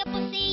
é possível.